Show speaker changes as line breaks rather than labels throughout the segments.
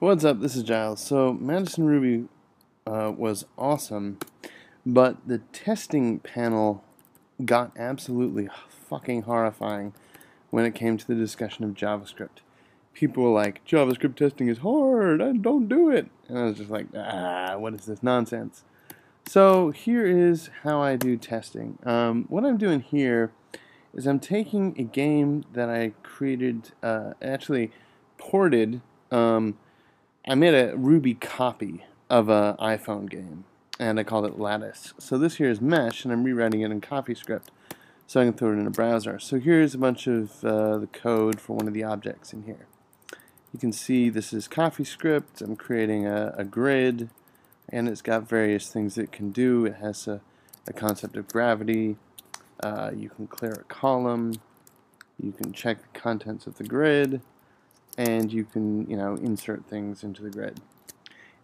What's up? This is Giles. So Madison Ruby uh, was awesome, but the testing panel got absolutely fucking horrifying when it came to the discussion of JavaScript. People were like, JavaScript testing is hard, I don't do it. And I was just like, ah, what is this nonsense? So here is how I do testing. Um, what I'm doing here is I'm taking a game that I created, uh, actually ported um, I made a Ruby copy of an iPhone game, and I called it Lattice. So this here is Mesh, and I'm rewriting it in CoffeeScript, so I can throw it in a browser. So here's a bunch of uh, the code for one of the objects in here. You can see this is CoffeeScript. I'm creating a, a grid, and it's got various things it can do. It has a, a concept of gravity. Uh, you can clear a column. You can check the contents of the grid and you can you know insert things into the grid.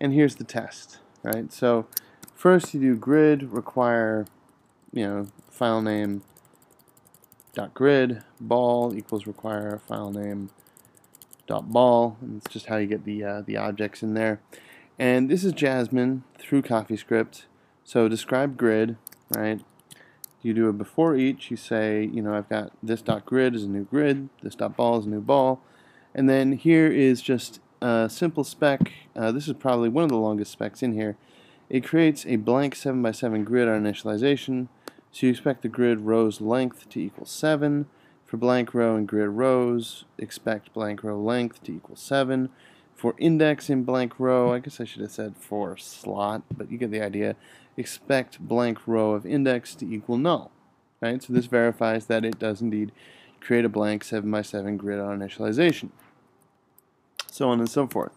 And here's the test right? So first you do grid require you know file name dot grid ball equals require file name dot ball and it's just how you get the uh, the objects in there. And this is Jasmine through CoffeeScript. So describe grid right? You do a before each you say you know I've got this dot grid is a new grid this dot ball is a new ball and then here is just a simple spec. Uh, this is probably one of the longest specs in here. It creates a blank 7x7 grid on initialization. So you expect the grid rows length to equal 7. For blank row and grid rows, expect blank row length to equal 7. For index in blank row, I guess I should have said for slot, but you get the idea. Expect blank row of index to equal null. Right? So this verifies that it does indeed create a blank 7 by 7 grid on initialization. So on and so forth.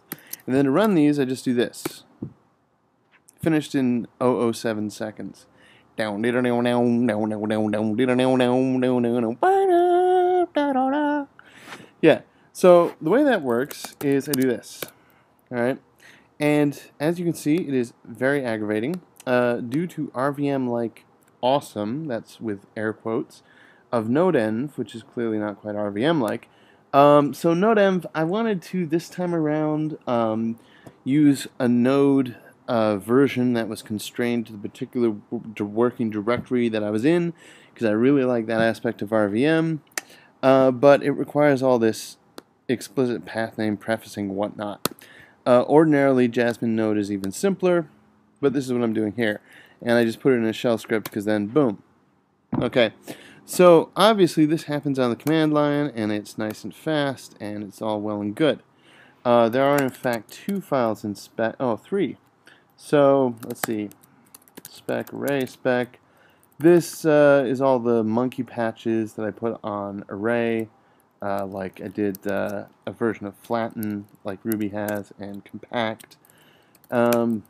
And then to run these, I just do this. Finished in 007 seconds. Yeah, so the way that works is I do this. Alright? And as you can see, it is very aggravating. Uh, due to RVM like awesome, that's with air quotes, of NodeEnv, which is clearly not quite RVM-like. Um, so NodeEnv, I wanted to this time around um, use a node uh, version that was constrained to the particular working directory that I was in, because I really like that aspect of RVM. Uh, but it requires all this explicit path name prefacing whatnot. Uh, ordinarily, Jasmine node is even simpler, but this is what I'm doing here. And I just put it in a shell script because then, boom. Okay, so obviously this happens on the command line and it's nice and fast and it's all well and good. Uh, there are in fact two files in spec, oh three. So let's see, spec array spec. This uh, is all the monkey patches that I put on array. Uh, like I did uh, a version of flatten like Ruby has and compact. Um,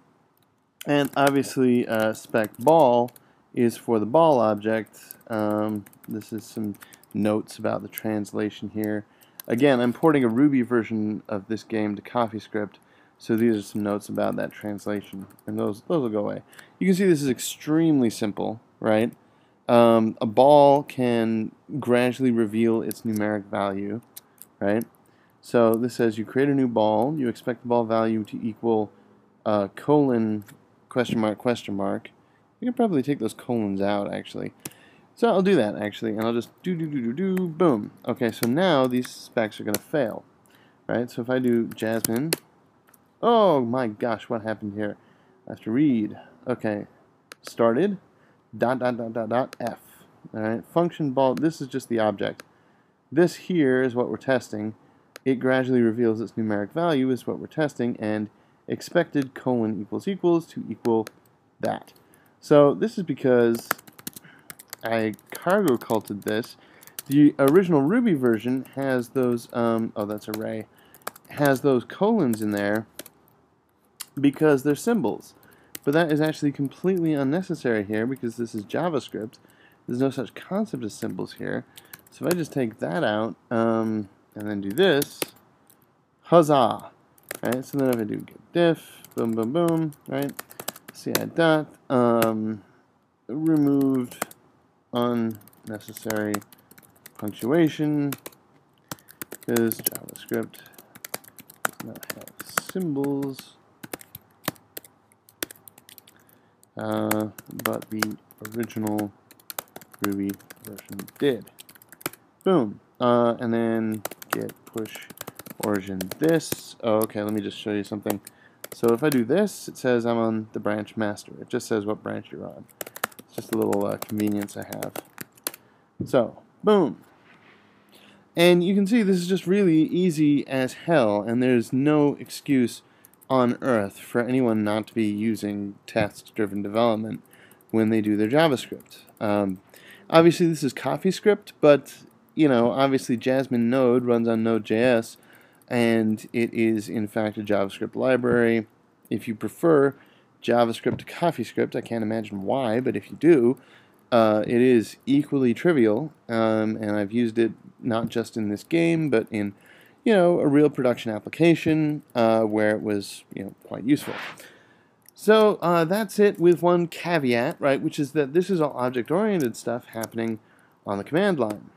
and obviously uh, spec ball is for the ball object. Um, this is some notes about the translation here. Again, I'm porting a Ruby version of this game to CoffeeScript, so these are some notes about that translation, and those those will go away. You can see this is extremely simple, right? Um, a ball can gradually reveal its numeric value, right? So this says you create a new ball, you expect the ball value to equal uh, colon question mark question mark, you can probably take those colons out, actually. So I'll do that, actually, and I'll just do, do, do, do, do, boom. Okay, so now these specs are going to fail, right? So if I do Jasmine, oh my gosh, what happened here? I have to read. Okay, started, dot, dot, dot, dot, dot, F. All right, function ball, this is just the object. This here is what we're testing. It gradually reveals its numeric value is what we're testing, and expected colon equals equals to equal that. So this is because I cargo culted this. The original Ruby version has those, um, oh that's array, has those colons in there because they're symbols. But that is actually completely unnecessary here because this is JavaScript. There's no such concept as symbols here. So if I just take that out um, and then do this, huzzah! Right, so then if I do git diff, boom, boom, boom, right? Add dot um, removed unnecessary punctuation because JavaScript does not have symbols, uh, but the original Ruby version did. Boom. Uh, and then git push origin this. Oh, okay, let me just show you something. So if I do this, it says I'm on the branch master. It just says what branch you're on. It's just a little uh, convenience I have. So, boom. And you can see this is just really easy as hell, and there's no excuse on earth for anyone not to be using test-driven development when they do their JavaScript. Um, obviously, this is CoffeeScript, but you know, obviously Jasmine Node runs on Node.js, and it is in fact a JavaScript library. If you prefer JavaScript to CoffeeScript, I can't imagine why, but if you do, uh, it is equally trivial, um, and I've used it not just in this game, but in you know a real production application uh, where it was you know quite useful. So uh, that's it with one caveat, right, which is that this is all object-oriented stuff happening on the command line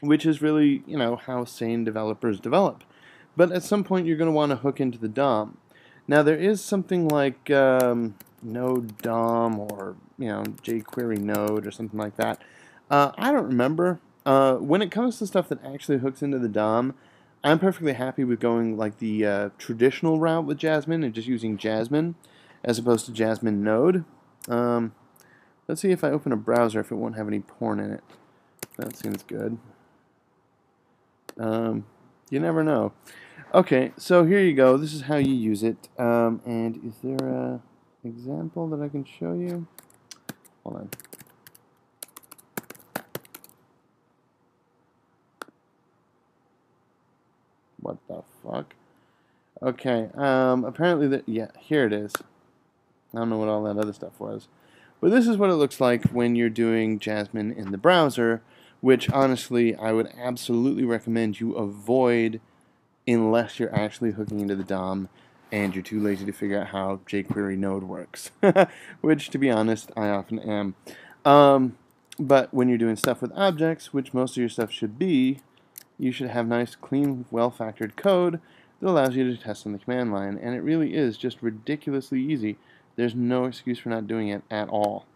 which is really, you know, how sane developers develop. But at some point, you're going to want to hook into the DOM. Now, there is something like um, Node DOM or, you know, jQuery Node or something like that. Uh, I don't remember. Uh, when it comes to stuff that actually hooks into the DOM, I'm perfectly happy with going like the uh, traditional route with Jasmine and just using Jasmine as opposed to Jasmine Node. Um, let's see if I open a browser if it won't have any porn in it. That seems good. Um, you never know. Okay, so here you go. This is how you use it. Um, and is there a example that I can show you? Hold on. What the fuck? Okay, um, apparently, the, yeah, here it is. I don't know what all that other stuff was. But this is what it looks like when you're doing Jasmine in the browser which honestly I would absolutely recommend you avoid unless you're actually hooking into the DOM and you're too lazy to figure out how jQuery Node works, which to be honest I often am. Um, but when you're doing stuff with objects, which most of your stuff should be, you should have nice, clean, well-factored code that allows you to test on the command line, and it really is just ridiculously easy. There's no excuse for not doing it at all.